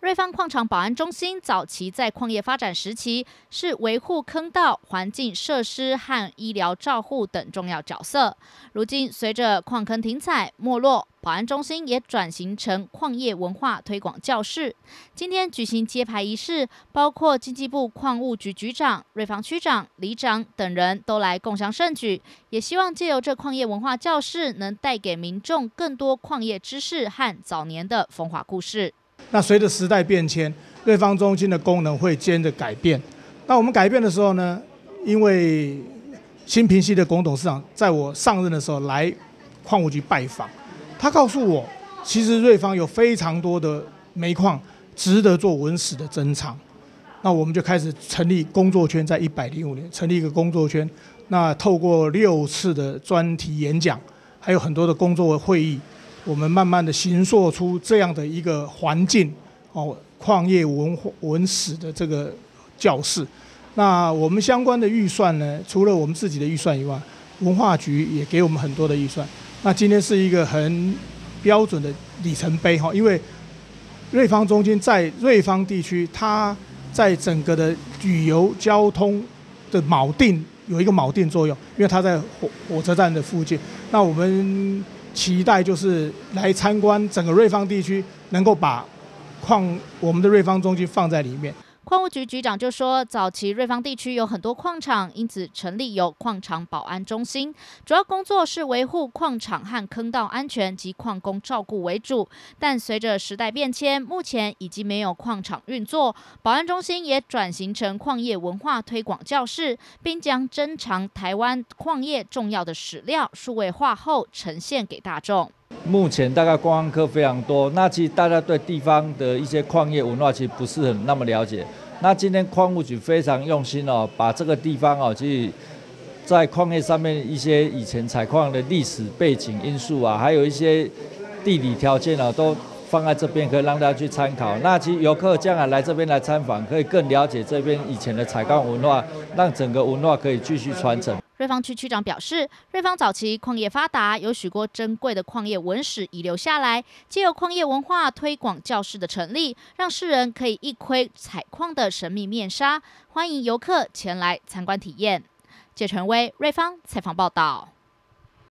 瑞芳矿场保安中心早期在矿业发展时期是维护坑道、环境设施和医疗照护等重要角色。如今随着矿坑停采没落，保安中心也转型成矿业文化推广教室。今天举行揭牌仪式，包括经济部矿务局局长、瑞芳区长、里长等人都来共襄盛举，也希望借由这矿业文化教室，能带给民众更多矿业知识和早年的风华故事。那随着时代变迁，瑞芳中心的功能会接着改变。那我们改变的时候呢，因为新平溪的龚董事长在我上任的时候来矿务局拜访，他告诉我，其实瑞芳有非常多的煤矿值得做文史的珍藏。那我们就开始成立工作圈，在一百零五年成立一个工作圈。那透过六次的专题演讲，还有很多的工作会议。我们慢慢的形塑出这样的一个环境，哦，矿业文文史的这个教室。那我们相关的预算呢，除了我们自己的预算以外，文化局也给我们很多的预算。那今天是一个很标准的里程碑哈，因为瑞芳中心在瑞芳地区，它在整个的旅游交通的锚定有一个锚定作用，因为它在火火车站的附近。那我们。期待就是来参观整个瑞芳地区，能够把矿我们的瑞芳中心放在里面。矿务局局长就说，早期瑞芳地区有很多矿场，因此成立有矿场保安中心，主要工作是维护矿场和坑道安全及矿工照顾为主。但随着时代变迁，目前已经没有矿场运作，保安中心也转型成矿业文化推广教室，并将珍藏台湾矿业重要的史料数位化后呈现给大众。目前大概观光客非常多，那其实大家对地方的一些矿业文化其实不是很那么了解。那今天矿务局非常用心哦，把这个地方哦，去在矿业上面一些以前采矿的历史背景因素啊，还有一些地理条件啊，都放在这边，可以让大家去参考。那其实游客将来来这边来参访，可以更了解这边以前的采矿文化，让整个文化可以继续传承。瑞芳区区长表示，瑞芳早期矿业发达，有许多珍贵的矿业文史遗留下来。借由矿业文化推广教室的成立，让世人可以一窥采矿的神秘面纱，欢迎游客前来参观体验。谢成威，瑞芳采访报道。